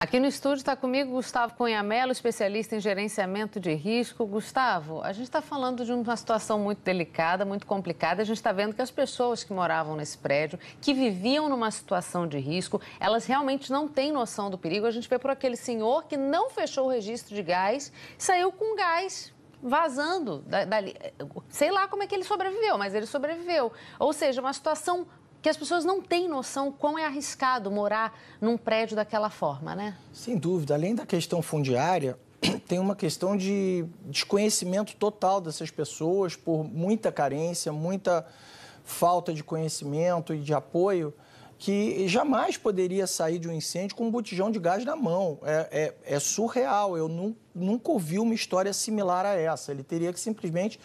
Aqui no estúdio está comigo Gustavo Cunha Mello, especialista em gerenciamento de risco. Gustavo, a gente está falando de uma situação muito delicada, muito complicada. A gente está vendo que as pessoas que moravam nesse prédio, que viviam numa situação de risco, elas realmente não têm noção do perigo. A gente vê por aquele senhor que não fechou o registro de gás, saiu com gás vazando dali. Sei lá como é que ele sobreviveu, mas ele sobreviveu. Ou seja, uma situação que as pessoas não têm noção quão é arriscado morar num prédio daquela forma, né? Sem dúvida. Além da questão fundiária, tem uma questão de desconhecimento total dessas pessoas por muita carência, muita falta de conhecimento e de apoio que jamais poderia sair de um incêndio com um botijão de gás na mão. É, é, é surreal. Eu nu, nunca ouvi uma história similar a essa. Ele teria que simplesmente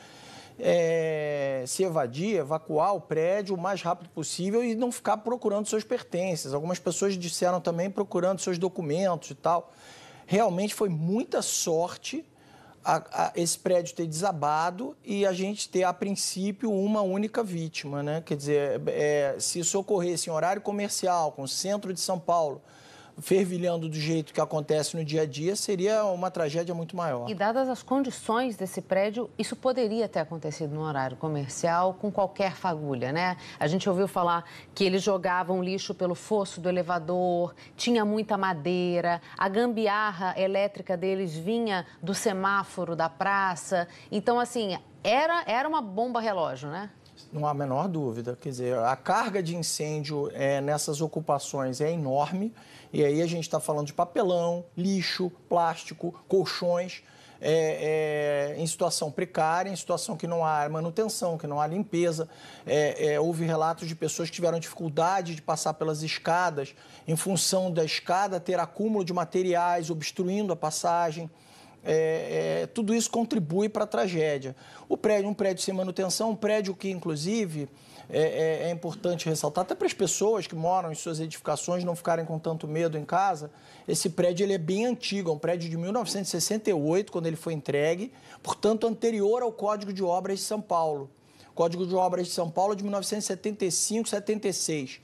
é, se evadir, evacuar o prédio o mais rápido possível e não ficar procurando seus pertences. Algumas pessoas disseram também procurando seus documentos e tal. Realmente foi muita sorte a, a, esse prédio ter desabado e a gente ter, a princípio, uma única vítima. Né? Quer dizer, é, se isso ocorresse em horário comercial, com o centro de São Paulo, fervilhando do jeito que acontece no dia a dia, seria uma tragédia muito maior. E dadas as condições desse prédio, isso poderia ter acontecido no horário comercial com qualquer fagulha, né? A gente ouviu falar que eles jogavam lixo pelo fosso do elevador, tinha muita madeira, a gambiarra elétrica deles vinha do semáforo da praça. Então, assim, era, era uma bomba relógio, né? Não há a menor dúvida. Quer dizer, a carga de incêndio é, nessas ocupações é enorme. E aí a gente está falando de papelão, lixo, plástico, colchões. É, é, em situação precária, em situação que não há manutenção, que não há limpeza. É, é houve relatos de pessoas que tiveram dificuldade de passar pelas escadas em função da escada ter acúmulo de materiais obstruindo a passagem. É, é, tudo isso contribui para a tragédia. O prédio, um prédio sem manutenção, um prédio que, inclusive, é, é, é, importante ressaltar, até para as pessoas que moram em suas edificações não ficarem com tanto medo em casa, esse prédio ele é bem antigo, é um prédio de 1968, quando ele foi entregue, portanto, anterior ao Código de Obras de São Paulo. Código de Obras de São Paulo de 1975, 76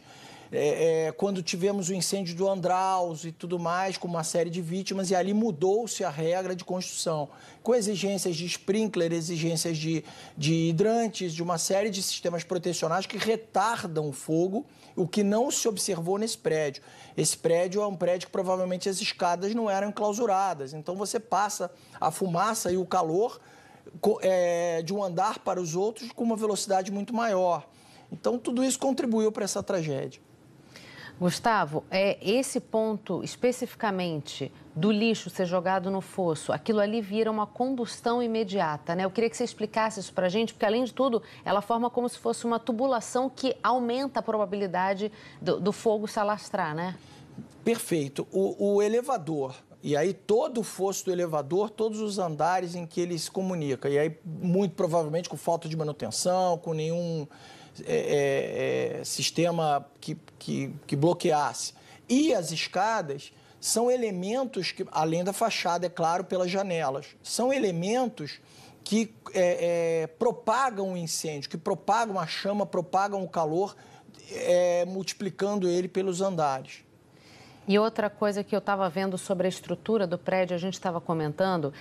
é, é, quando tivemos o incêndio do Andraus e tudo mais, com uma série de vítimas, e ali mudou-se a regra de construção, com exigências de sprinkler, exigências de, de hidrantes, de uma série de sistemas protecionais que retardam o fogo, o que não se observou nesse prédio. Esse prédio é um prédio que provavelmente as escadas não eram clausuradas, então você passa a fumaça e o calor é, de um andar para os outros com uma velocidade muito maior. Então, tudo isso contribuiu para essa tragédia. Gustavo, é esse ponto especificamente do lixo ser jogado no fosso, aquilo ali vira uma combustão imediata, né? Eu queria que você explicasse isso para a gente, porque além de tudo, ela forma como se fosse uma tubulação que aumenta a probabilidade do, do fogo se alastrar, né? Perfeito. O, o, elevador, e aí todo o fosso do elevador, todos os andares em que ele se comunica, e aí muito provavelmente com falta de manutenção, com nenhum é, é, é, sistema que, que, que bloqueasse. E as escadas são elementos que, além da fachada, é claro, pelas janelas, são elementos que é, é, propagam o incêndio, que propagam a chama, propagam o calor, é, multiplicando ele pelos andares. E outra coisa que eu estava vendo sobre a estrutura do prédio, a gente estava comentando,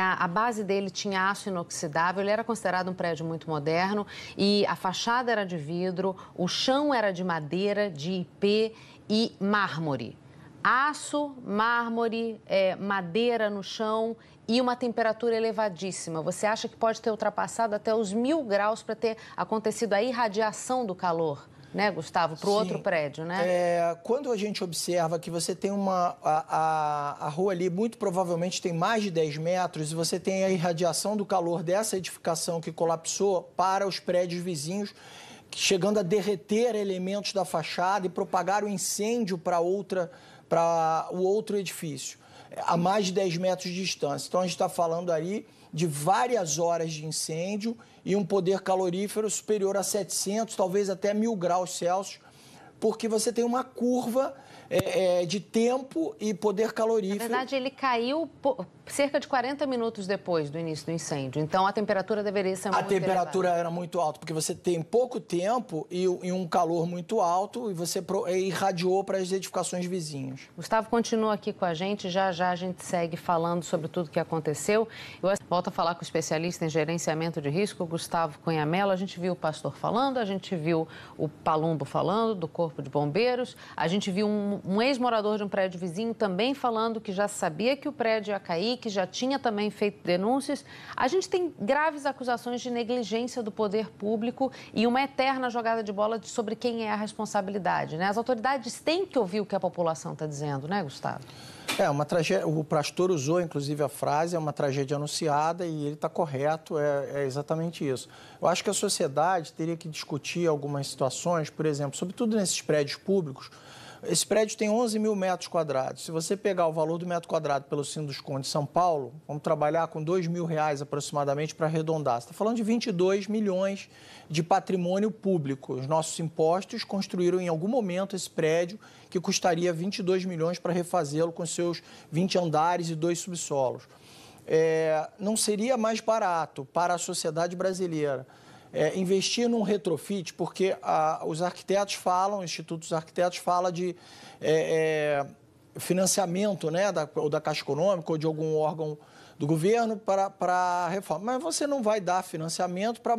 a base dele tinha aço inoxidável, ele era considerado um prédio muito moderno e a fachada era de vidro, o chão era de madeira, de IP e mármore. Aço, mármore, é, madeira no chão e uma temperatura elevadíssima. Você acha que pode ter ultrapassado até os mil graus para ter acontecido a irradiação do calor? Né, Gustavo, para o outro prédio, né? É, quando a gente observa que você tem uma. A, a, a, rua ali muito provavelmente tem mais de 10 metros e você tem a irradiação do calor dessa edificação que colapsou para os prédios vizinhos, chegando a derreter elementos da fachada e propagar o incêndio para outra para o outro edifício, a mais de 10 metros de distância. Então a gente está falando ali de várias horas de incêndio e um poder calorífero superior a 700, talvez até 1000 graus Celsius, porque você tem uma curva é, é, de tempo e poder calorífero. Na verdade, ele caiu cerca de 40 minutos depois do início do incêndio. Então, a temperatura deveria ser muito A temperatura elevada. era muito alta, porque você tem pouco tempo e, e um calor muito alto e você pro, e irradiou para as edificações vizinhas. Gustavo continua aqui com a gente. Já já a gente segue falando sobre tudo o que aconteceu. Eu volto a falar com o especialista em gerenciamento de risco, Gustavo Cunha Mello. A gente viu o pastor falando, a gente viu o Palumbo falando do Corpo de Bombeiros, a gente viu um, um ex-morador de um prédio vizinho também falando que já sabia que o prédio ia cair, que já tinha também feito denúncias. A gente tem graves acusações de negligência do poder público e uma eterna jogada de bola sobre quem é a responsabilidade. Né? As autoridades têm que ouvir o que a população está dizendo, né, Gustavo? É, uma tragédia. O pastor usou, inclusive, a frase, é uma tragédia anunciada e ele está correto, é, é, exatamente isso. Eu acho que a sociedade teria que discutir algumas situações, por exemplo, sobretudo nesses prédios públicos, esse prédio tem 11 mil metros quadrados. Se você pegar o valor do metro quadrado pelo Sinduscon de São Paulo, vamos trabalhar com 2 mil reais aproximadamente para arredondar. Você está falando de 22 milhões de patrimônio público. Os nossos impostos construíram em algum momento esse prédio que custaria 22 milhões para refazê-lo com seus 20 andares e dois subsolos. É, não seria mais barato para a sociedade brasileira é, investir num retrofit, porque a, os arquitetos falam, o Instituto dos Arquitetos fala de é, é, financiamento né, da, ou da Caixa Econômica ou de algum órgão do governo para, para a reforma. Mas você não vai dar financiamento para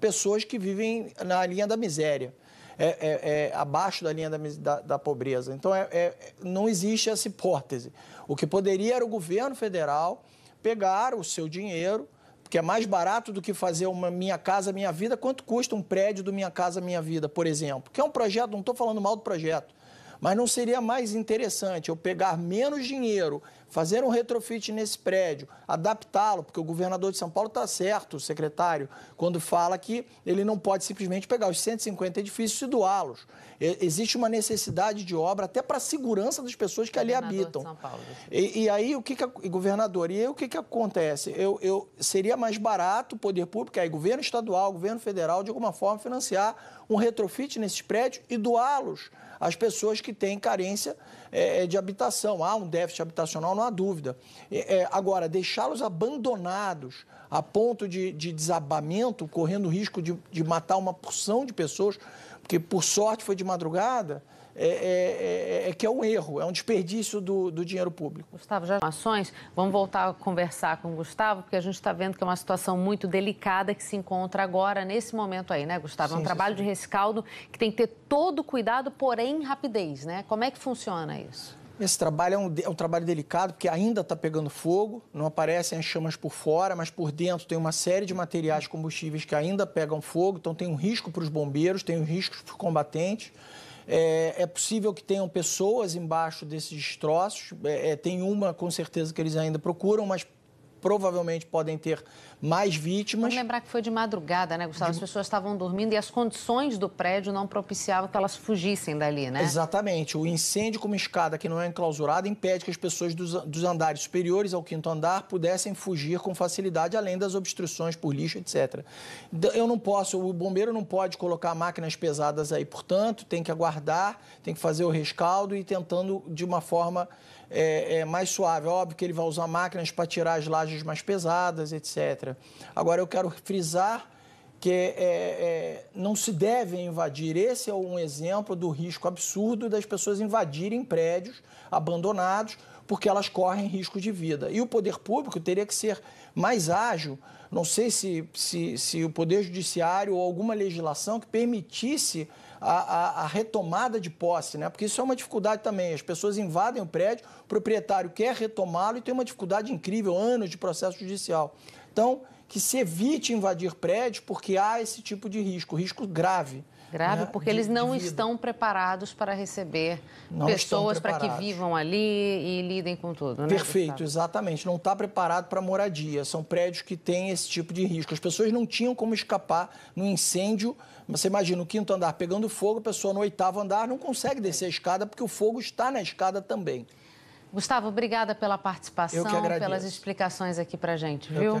pessoas que vivem na linha da miséria. É, é, é, abaixo da linha da, da, da pobreza. Então, é, é, não existe essa hipótese. O que poderia era o governo federal pegar o seu dinheiro que é mais barato do que fazer uma Minha Casa Minha Vida. Quanto custa um prédio do Minha Casa Minha Vida, por exemplo? Que é um projeto, não estou falando mal do projeto, mas não seria mais interessante eu pegar menos dinheiro, fazer um retrofit nesse prédio, adaptá-lo, porque o governador de São Paulo está certo, o secretário, quando fala que ele não pode simplesmente pegar os 150 edifícios e doá-los. Existe uma necessidade de obra até para a segurança das pessoas que ali habitam. E, e, aí, o que, que a, governador, e aí o que, que acontece? Eu, eu, seria mais barato o poder público, aí governo estadual, governo federal, de alguma forma, financiar um retrofit nesses prédios e doá-los às pessoas que têm carência é, de habitação. Há um déficit habitacional, não há dúvida. É, agora, deixá-los abandonados a ponto de, de desabamento, correndo risco de, de matar uma porção de pessoas, porque por sorte foi de madrugada, é, é, é, é, que é um erro, é um desperdício do, do, dinheiro público. Gustavo, já ações, vamos voltar a conversar com o Gustavo, porque a gente está vendo que é uma situação muito delicada que se encontra agora, nesse momento aí, né, Gustavo? Sim, é um trabalho sim. de rescaldo que tem que ter todo cuidado, porém rapidez, né? Como é que funciona isso? Esse trabalho é um, é um trabalho delicado, porque ainda está pegando fogo, não aparecem as chamas por fora, mas por dentro tem uma série de materiais combustíveis que ainda pegam fogo, então tem um risco para os bombeiros, tem um risco para os combatentes. É, é, possível que tenham pessoas embaixo desses destroços. É, é, tem uma, com certeza, que eles ainda procuram, mas provavelmente podem ter mais vítimas. Vamos lembrar que foi de madrugada, né, Gustavo? As pessoas estavam dormindo e as condições do prédio não propiciavam que elas fugissem dali, né? Exatamente. O incêndio com uma escada que não é enclausurada impede que as pessoas dos, dos andares superiores ao quinto andar pudessem fugir com facilidade, além das obstruções por lixo, etc. Eu não posso, o bombeiro não pode colocar máquinas pesadas aí, portanto, tem que aguardar, tem que fazer o rescaldo e tentando de uma forma é, é, mais suave. Óbvio que ele vai usar máquinas para tirar as lajes mais pesadas, etc. Agora, eu quero frisar que é, é, não se devem invadir. Esse é um exemplo do risco absurdo das pessoas invadirem prédios abandonados porque elas correm risco de vida. E o poder público teria que ser mais ágil. Não sei se, se, se o Poder Judiciário ou alguma legislação que permitisse a, a, a, retomada de posse, né? Porque isso é uma dificuldade também. As pessoas invadem o prédio, o proprietário quer retomá-lo e tem uma dificuldade incrível, anos de processo judicial. Então, que se evite invadir prédios porque há esse tipo de risco, risco grave. Grave, né? porque eles não estão preparados para receber não pessoas para que vivam ali e lidem com tudo. Né, Perfeito, Gustavo? exatamente. Não está preparado para moradia. São prédios que têm esse tipo de risco. As pessoas não tinham como escapar no incêndio. Você imagina o quinto andar pegando fogo, a pessoa no oitavo andar não consegue descer a escada porque o fogo está na escada também. Gustavo, obrigada pela participação, pelas explicações aqui para gente, viu?